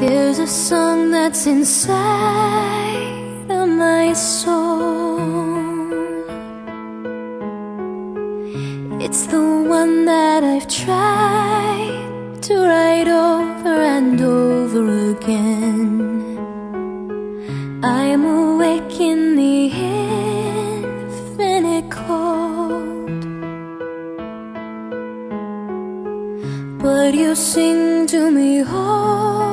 There's a song that's inside of my soul. It's the one that I've tried to write over and over again. I'm awake in the infinite cold. But you sing to me over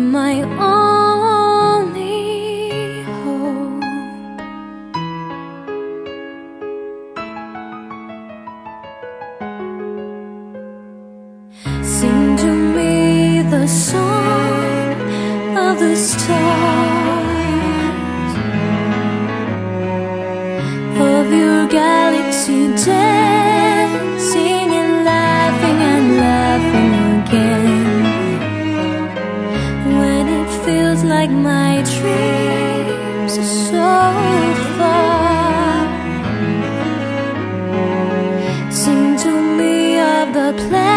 my only hope. Sing to me the song of the stars like my dreams are so far. Sing to me of the planets